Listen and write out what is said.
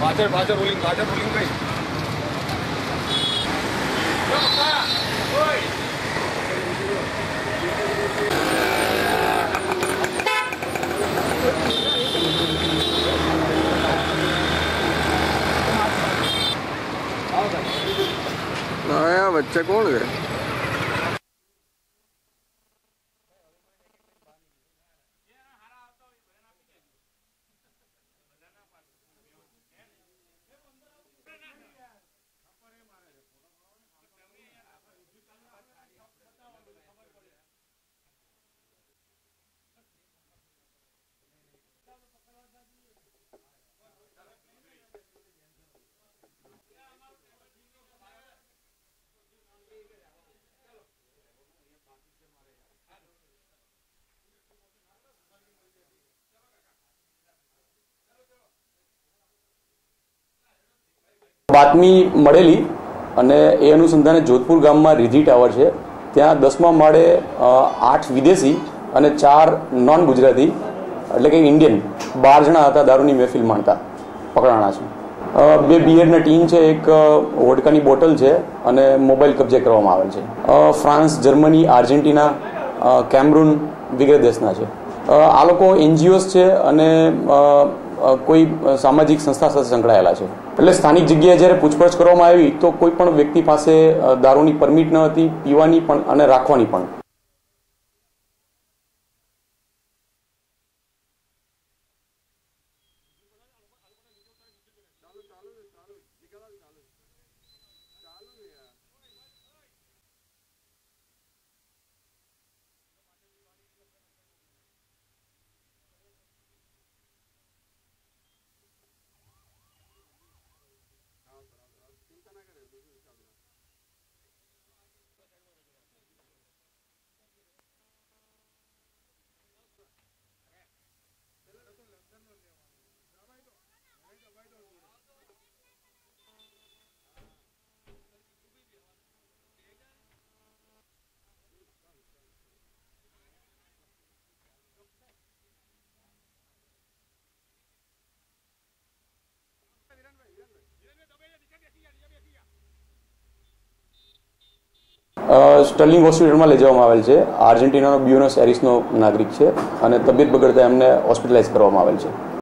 맞아 맞아 올린 맞아 올린 거야. 형아, 어이. 나야 बच्चा બાતમી મળેલી અને એ અનુસંધાને જોધપુર ગામમાં રીધી ટાવર છે. ત્યાં દસમા માળે આઠ વિદેશી અને ચાર નોન ગુજરાતી એટલે કે ઇન્ડિયન, બાર જણા હતા, દારૂની મહેફિલ માણતા, પકડાણા છે. બે બિયરના ટીમ છે, એક વોડકાની બોટલ છે અને મોબાઈલ કબજે કરવામાં આવેલ છે. ફ્રાન્સ, જર્મની, આર્જેન્ટિના કેમરૂન વગેરે દેશના છે. આ લોકો એનજીઓસ છે અને કોઈ સામાજિક સંસ્થા સાથે સંકળાયેલા છે. એટલે સ્થાનિક જગ્યાએ જ્યારે પૂછપરછ કરવામાં આવી, તો કોઈ પણ વ્યક્તિ પાસે દારૂની પરમિટ ન હતી, પીવાની પણ અને રાખવાની પણ. સ્ટર્લિંગ હોસ્પિટલમાં લઈ જવામાં આવેલ છે. આર્જેન્ટિનાનો બ્યુનસ એરિસનો નાગરિક છે અને તબિયત બગડતા એમને હોસ્પિટલાઇઝ કરવામાં આવેલ છે.